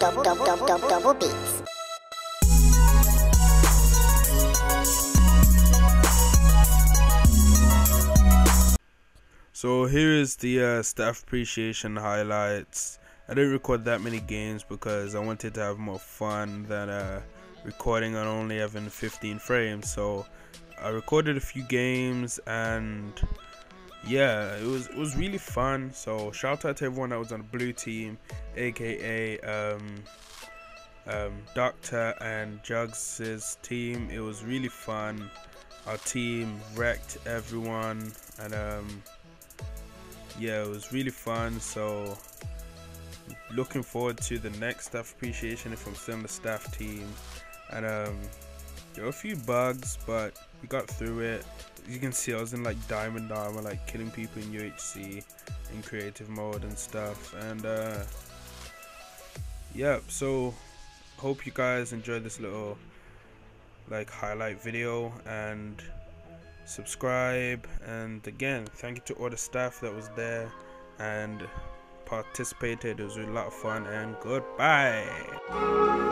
double double double double double beats. So here is the uh, staff appreciation highlights. I didn't record that many games because I wanted to have more fun than uh, recording on only having 15 frames. So I recorded a few games and yeah, it was it was really fun. So shout out to everyone that was on the blue team, aka um, um, Doctor and Jugs' team. It was really fun. Our team wrecked everyone and um, yeah, it was really fun. So looking forward to the next staff appreciation from still the staff team. And um, there were a few bugs, but we got through it. You can see, I was in like diamond armor, like killing people in UHC in creative mode and stuff. And uh, yeah, so hope you guys enjoyed this little like highlight video and subscribe and again thank you to all the staff that was there and participated it was a lot of fun and goodbye